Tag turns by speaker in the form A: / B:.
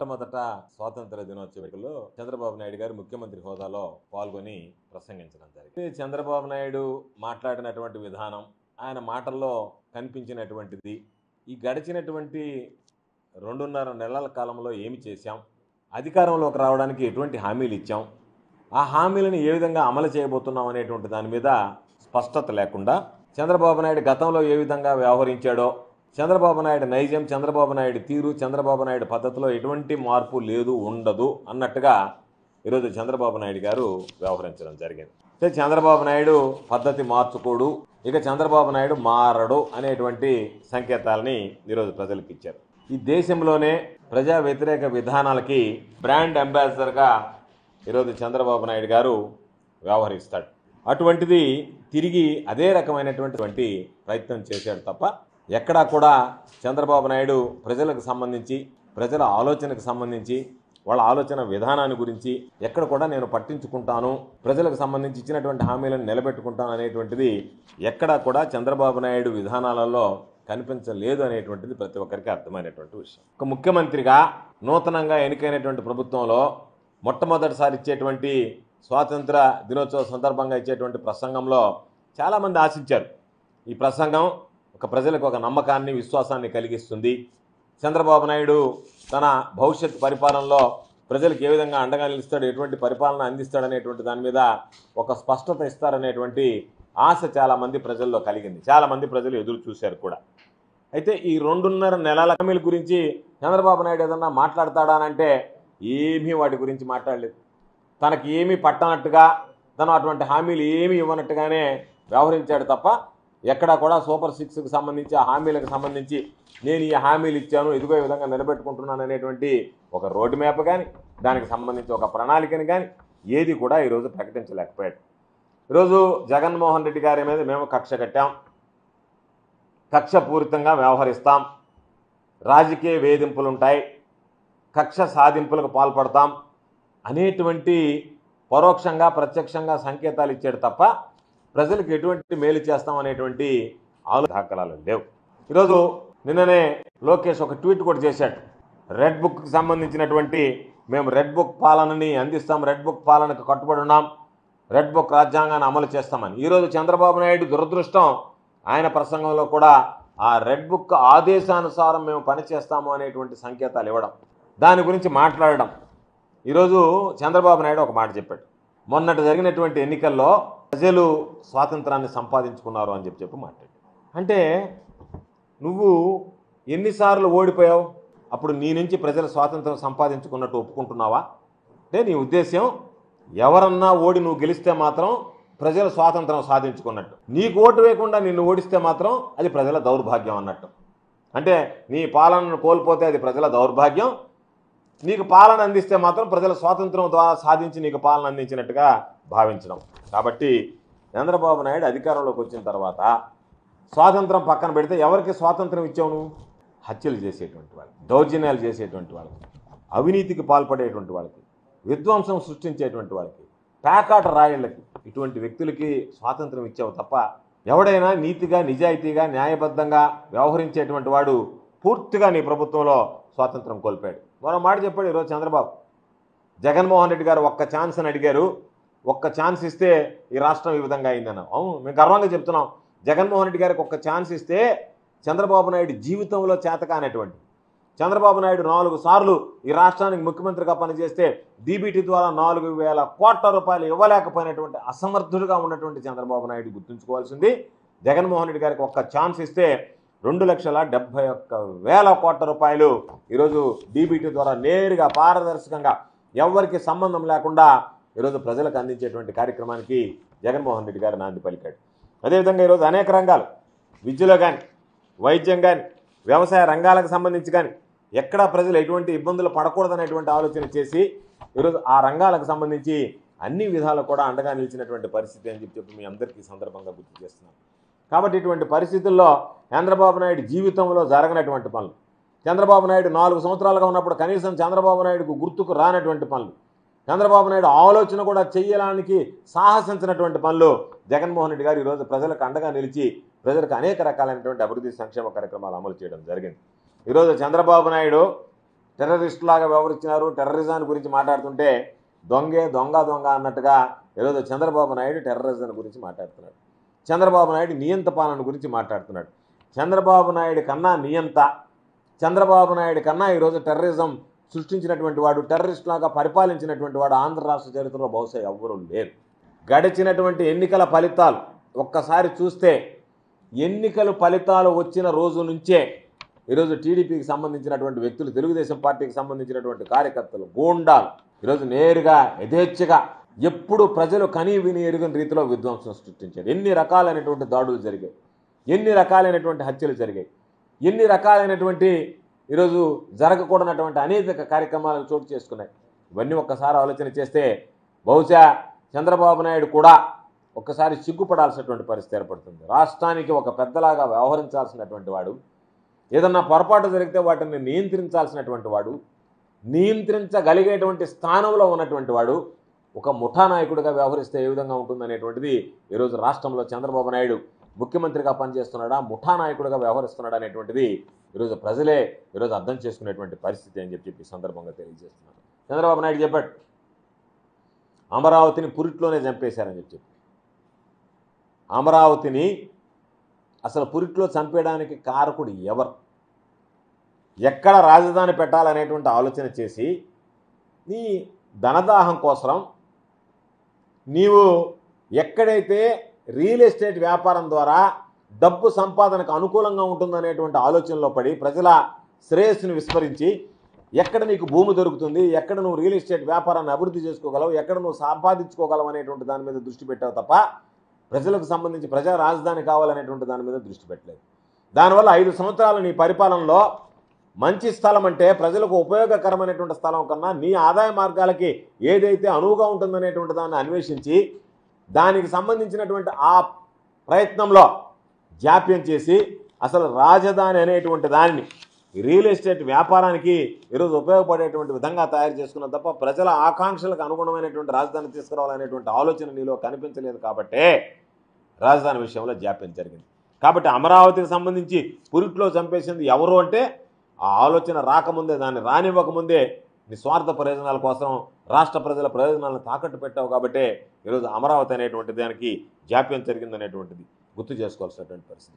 A: మొట్టమొదట స్వాతంత్ర దినోత్సవంలో చంద్రబాబు నాయుడు గారు ముఖ్యమంత్రి హోదాలో పాల్గొని ప్రసంగించడం జరిగింది. చంద్రబాబు నాయుడు మాట్లాడినటువంటి విధానం ఆయన మాటల్లో కనిపించినటువంటిది ఈ గడిచినటువంటి రెండున్నర నెలల కాలంలో ఏమి చేశాం అధికారంలోకి రావడానికి ఎటువంటి హామీలు ఇచ్చాం ఆ హామీలను ఏ విధంగా అమలు చేయబోతున్నాం అనేటువంటి దాని మీద స్పష్టత లేకుండా చంద్రబాబు నాయుడు గతంలో ఏ విధంగా వ్యవహరించాడో చంద్రబాబు నాయుడు నైజం చంద్రబాబు నాయుడు తీరు చంద్రబాబు నాయుడు పద్ధతిలో ఎటువంటి మార్పు లేదు ఉండదు అన్నట్టుగా ఈరోజు చంద్రబాబు నాయుడు గారు వ్యవహరించడం జరిగింది. అయితే చంద్రబాబు నాయుడు పద్ధతి మార్చుకోడు ఇక చంద్రబాబు నాయుడు మారడు అనేటువంటి సంకేతాలని ఈరోజు ప్రజలకు ఇచ్చారు. ఈ దేశంలోనే ప్రజా వ్యతిరేక విధానాలకి బ్రాండ్ అంబాసిడర్గా ఈరోజు చంద్రబాబు నాయుడు గారు వ్యవహరిస్తాడు. అటువంటిది తిరిగి అదే రకమైనటువంటి ప్రయత్నం చేశాడు తప్ప ఎక్కడా కూడా చంద్రబాబు నాయుడు ప్రజలకు సంబంధించి ప్రజల ఆలోచనకు సంబంధించి వాళ్ళ ఆలోచన విధానాన్ని గురించి ఎక్కడ కూడా నేను పట్టించుకుంటాను. ప్రజలకు సంబంధించి ఇచ్చినటువంటి హామీలను నిలబెట్టుకుంటాను అనేటువంటిది ఎక్కడా కూడా చంద్రబాబు నాయుడు విధానాలలో కనిపించలేదు అనేటువంటిది ప్రతి ఒక్కరికి అర్థమైనటువంటి విషయం. ఒక ముఖ్యమంత్రిగా నూతనంగా ఎన్నికైనటువంటి ప్రభుత్వంలో మొట్టమొదటిసారి ఇచ్చేటువంటి స్వాతంత్ర దినోత్సవ సందర్భంగా ఇచ్చేటువంటి ప్రసంగంలో చాలామంది ఆశించారు. ఈ ప్రసంగం ఒక ప్రజలకు ఒక నమ్మకాన్ని విశ్వాసాన్ని కలిగిస్తుంది. చంద్రబాబు నాయుడు తన భవిష్యత్ పరిపాలనలో ప్రజలకు ఏ విధంగా అండగా నిలుస్తాడు ఎటువంటి పరిపాలన అందిస్తాడనేటువంటి దాని మీద ఒక స్పష్టత ఇస్తారనేటువంటి ఆశ చాలామంది ప్రజల్లో కలిగింది. చాలామంది ప్రజలు ఎదురు చూశారు కూడా. అయితే ఈ రెండున్నర నెలల హామీల గురించి చంద్రబాబు నాయుడు ఏదన్నా మాట్లాడతాడా అంటే ఏమీ వాటి గురించి మాట్లాడలేదు. తనకి ఏమీ పట్టనట్టుగా తను అటువంటి హామీలు ఏమీ ఇవ్వనట్టుగానే వ్యవహరించాడు తప్ప ఎక్కడా కూడా సూపర్ సిక్స్కి సంబంధించి ఆ హామీలకు సంబంధించి నేను ఈ హామీలు ఇచ్చాను ఇదిగో ఈ విధంగా నిలబెట్టుకుంటున్నాను అనేటువంటి ఒక రోడ్ మ్యాప్ కానీ దానికి సంబంధించి ఒక ప్రణాళికని కానీ ఏది కూడా ఈరోజు ప్రకటించలేకపోయాడు. ఈరోజు జగన్మోహన్ రెడ్డి గారి మీద మేము కక్ష కట్టాం. కక్షపూరితంగా వ్యవహరిస్తాం. రాజకీయ వేధింపులు ఉంటాయి కక్ష సాధింపులకు పాల్పడతాం అనేటువంటి పరోక్షంగా ప్రత్యక్షంగా సంకేతాలు ఇచ్చాడు తప్ప ప్రజలకు ఎటువంటి మేలు చేస్తాం అనేటువంటి ఆలోచన దాఖలాలు లేవు. ఈరోజు నిన్ననే లోకేష్ ఒక ట్వీట్ కూడా చేశాడు. రెడ్ బుక్కి సంబంధించినటువంటి మేము రెడ్ బుక్ పాలనని అందిస్తాం రెడ్ బుక్ పాలనకు కట్టుబడి ఉన్నాం రెడ్ బుక్ రాజ్యాంగాన్ని అమలు చేస్తామని. ఈరోజు చంద్రబాబు నాయుడు దురదృష్టం ఆయన ప్రసంగంలో కూడా ఆ రెడ్ బుక్ ఆదేశానుసారం మేము పనిచేస్తాము అనేటువంటి సంకేతాలు ఇవ్వడం దాని గురించి మాట్లాడడం. ఈరోజు చంద్రబాబు నాయుడు ఒక మాట చెప్పాడు. మొన్నటి జరిగినటువంటి ఎన్నికల్లో ప్రజలు స్వాతంత్రాన్ని సంపాదించుకున్నారు అని చెప్పి చెప్పి మాట్లాడు అంటే నువ్వు ఎన్నిసార్లు ఓడిపోయావు? అప్పుడు నీ నుంచి ప్రజలు స్వాతంత్రం సంపాదించుకున్నట్టు ఒప్పుకుంటున్నావా? అంటే నీ ఉద్దేశ్యం ఎవరన్నా ఓడి నువ్వు గెలిస్తే మాత్రం ప్రజలు స్వాతంత్రం సాధించుకున్నట్టు. నీకు ఓటు వేయకుండా నిన్ను ఓడిస్తే మాత్రం అది ప్రజల దౌర్భాగ్యం అన్నట్టు. అంటే నీ పాలనను కోల్పోతే అది ప్రజల దౌర్భాగ్యం. నీకు పాలన అందిస్తే మాత్రం ప్రజల స్వాతంత్రం ద్వారా సాధించి నీకు పాలన అందించినట్టుగా భావించడం. కాబట్టి చంద్రబాబు నాయుడు అధికారంలోకి వచ్చిన తర్వాత స్వాతంత్రం పక్కన పెడితే ఎవరికి స్వాతంత్రం ఇచ్చావు నువ్వు? హత్యలు చేసేటువంటి వాళ్ళకి దౌర్జన్యాలు చేసేటువంటి వాళ్ళకి అవినీతికి పాల్పడేటువంటి వాళ్ళకి విధ్వంసం సృష్టించేటువంటి వాళ్ళకి ప్యాకాట రాయళ్ళకి ఇటువంటి వ్యక్తులకి స్వాతంత్రం ఇచ్చావు తప్ప ఎవడైనా నీతిగా నిజాయితీగా న్యాయబద్ధంగా వ్యవహరించేటువంటి వాడు పూర్తిగా నీ ప్రభుత్వంలో స్వాతంత్రం కోల్పాడు మరో మాట చెప్పాడు ఈరోజు చంద్రబాబు. జగన్మోహన్ రెడ్డి గారు ఒక్క ఛాన్స్ అని అడిగారు ఒక్క ఛాన్స్ ఇస్తే ఈ రాష్ట్రం ఈ విధంగా అయిందన్నాం అవును మేము గర్వంగా చెప్తున్నాం. జగన్మోహన్ రెడ్డి గారికి ఒక్క ఛాన్స్ ఇస్తే చంద్రబాబు నాయుడు జీవితంలో చేతకానటువంటి చంద్రబాబు నాయుడు నాలుగు సార్లు ఈ రాష్ట్రానికి ముఖ్యమంత్రిగా పనిచేస్తే డీబీటీ ద్వారా నాలుగు వేల కోట్ల రూపాయలు ఇవ్వలేకపోయినటువంటి అసమర్థుడుగా ఉన్నటువంటి చంద్రబాబు నాయుడు గుర్తుంచుకోవాల్సింది. జగన్మోహన్ రెడ్డి గారికి ఒక్క ఛాన్స్ ఇస్తే రెండు లక్షల డెబ్బై ఒక్క వేల కోట్ల రూపాయలు ఈరోజు డీబీటీ ద్వారా నేరుగా పారదర్శకంగా ఎవరికి సంబంధం లేకుండా ఈరోజు ప్రజలకు అందించేటువంటి కార్యక్రమానికి జగన్మోహన్ రెడ్డి గారు నాంది పలికాడు. అదేవిధంగా ఈరోజు అనేక రంగాలు విద్యలో కానీ వైద్యం కానీ వ్యవసాయ రంగాలకు సంబంధించి కానీ ఎక్కడా ప్రజలు ఎటువంటి ఇబ్బందులు పడకూడదనేటువంటి ఆలోచన చేసి ఈరోజు ఆ రంగాలకు సంబంధించి అన్ని విధాలు కూడా అండగా నిలిచినటువంటి పరిస్థితి అని చెప్పి మీ అందరికీ సందర్భంగా గుర్తు చేస్తున్నాను. కాబట్టి ఇటువంటి పరిస్థితుల్లో చంద్రబాబు నాయుడు జీవితంలో జరగనటువంటి పనులు చంద్రబాబు నాయుడు నాలుగు సంవత్సరాలుగా ఉన్నప్పుడు కనీసం చంద్రబాబు నాయుడుకు గుర్తుకు రానటువంటి పనులు చంద్రబాబు నాయుడు ఆలోచన కూడా చేయడానికి సాహసించినటువంటి పనులు జగన్మోహన్ రెడ్డి గారు ఈరోజు ప్రజలకు అండగా నిలిచి ప్రజలకు అనేక రకాలైనటువంటి అభివృద్ధి సంక్షేమ కార్యక్రమాలు అమలు చేయడం జరిగింది. ఈరోజు చంద్రబాబు నాయుడు టెర్రరిస్ట్ లాగా వ్యవహరించినారు టెర్రరిజాన్ని గురించి మాట్లాడుతుంటే దొంగే దొంగ దొంగ అన్నట్టుగా ఈరోజు చంద్రబాబు నాయుడు టెర్రరిజం గురించి మాట్లాడుతున్నాడు. చంద్రబాబు నాయుడు నియంత పాలన గురించి మాట్లాడుతున్నాడు. చంద్రబాబు నాయుడు కన్నా నియంత చంద్రబాబు నాయుడు కన్నా ఈరోజు టెర్రరిజం సృష్టించినటువంటి వాడు టెర్రరిస్ట్ లాగా పరిపాలించినటువంటి వాడు ఆంధ్ర రాష్ట్ర చరిత్రలో బహుశా ఎవ్వరూ లేరు. గడిచినటువంటి ఎన్నికల ఫలితాలు ఒక్కసారి చూస్తే ఎన్నికల ఫలితాలు వచ్చిన రోజు నుంచే ఈరోజు టీడీపీకి సంబంధించినటువంటి వ్యక్తులు తెలుగుదేశం పార్టీకి సంబంధించినటువంటి కార్యకర్తలు గూండాలు ఈరోజు నేరుగా యథేచ్ఛగా ఎప్పుడు ప్రజలు కనీ విని ఎరుగని రీతిలో విధ్వంసం సృష్టించారు. ఎన్ని రకాలైనటువంటి దాడులు జరిగాయి? ఎన్ని రకాలైనటువంటి హత్యలు జరిగాయి? ఎన్ని రకాలైనటువంటి ఈరోజు జరగకూడనటువంటి అనేక కార్యక్రమాలు చోటు చేసుకున్నాయి. ఇవన్నీ ఒక్కసారి ఆలోచన చేస్తే బహుశా చంద్రబాబు నాయుడు కూడా ఒక్కసారి సిగ్గుపడాల్సినటువంటి పరిస్థితి ఏర్పడుతుంది. రాష్ట్రానికి ఒక పెద్దలాగా వ్యవహరించాల్సినటువంటి వాడు ఏదన్నా పొరపాటు జరిగితే వాటిని నియంత్రించాల్సినటువంటి వాడు నియంత్రించగలిగేటువంటి స్థానంలో ఉన్నటువంటి వాడు ఒక ముఠా నాయకుడిగా వ్యవహరిస్తే ఏ విధంగా ఉంటుందనేటువంటిది ఈరోజు రాష్ట్రంలో చంద్రబాబు నాయుడు ముఖ్యమంత్రిగా పనిచేస్తున్నాడా ముఠా నాయకుడిగా వ్యవహరిస్తున్నాడా అనేటువంటిది ఈరోజు ప్రజలే ఈరోజు అర్థం చేసుకునేటువంటి పరిస్థితి అని చెప్పి సందర్భంగా తెలియజేస్తున్నారు. చంద్రబాబు నాయుడు చెప్పాడు అమరావతిని పురిట్లోనే చంపేశారని చెప్పి అమరావతిని అసలు పురిట్లో చంపేయడానికి కారకుడు ఎవరు? ఎక్కడ రాజధాని పెట్టాలనేటువంటి ఆలోచన చేసి నీ ధనదాహం కోసం నీవు ఎక్కడైతే రియల్ ఎస్టేట్ వ్యాపారం ద్వారా డబ్బు సంపాదనకు అనుకూలంగా ఉంటుందనేటువంటి ఆలోచనలో పడి ప్రజల శ్రేయస్సును విస్మరించి ఎక్కడ నీకు భూమి దొరుకుతుంది ఎక్కడ నువ్వు రియల్ ఎస్టేట్ వ్యాపారాన్ని అభివృద్ధి చేసుకోగలవు ఎక్కడ నువ్వు సంపాదించుకోగలవు అనేటువంటి దాని మీద దృష్టి పెట్టావు తప్ప ప్రజలకు సంబంధించి ప్రజా రాజధాని కావాలనేటువంటి దాని మీద దృష్టి పెట్టలేదు. దానివల్ల ఐదు సంవత్సరాలు నీ పరిపాలనలో మంచి స్థలం అంటే ప్రజలకు ఉపయోగకరమైనటువంటి స్థలం కన్నా నీ ఆదాయ మార్గాలకి ఏదైతే అనువుగా ఉంటుందనేటువంటి దాన్ని అన్వేషించి దానికి సంబంధించినటువంటి ఆ ప్రయత్నంలో జాప్యం చేసి అసలు రాజధాని అనేటువంటి దానిని రియల్ ఎస్టేట్ వ్యాపారానికి ఈరోజు ఉపయోగపడేటువంటి విధంగా తయారు చేసుకున్న తప్ప ప్రజల ఆకాంక్షలకు అనుగుణమైనటువంటి రాజధాని తీసుకురావాలనేటువంటి ఆలోచన నీలో కనిపించలేదు కాబట్టే రాజధాని విషయంలో జాప్యం జరిగింది. కాబట్టి అమరావతికి సంబంధించి పురిట్లో చంపేసింది ఎవరు అంటే ఆ ఆలోచన రాకముందే దాన్ని రానివ్వకముందే నిస్వార్థ ప్రయోజనాల కోసం రాష్ట్ర ప్రజల ప్రయోజనాలను తాకట్టు పెట్టావు కాబట్టే ఈరోజు అమరావతి అనేటువంటి దానికి జాప్యం జరిగిందనేటువంటిది గుర్తు చేసుకోవాల్సినటువంటి పరిస్థితి.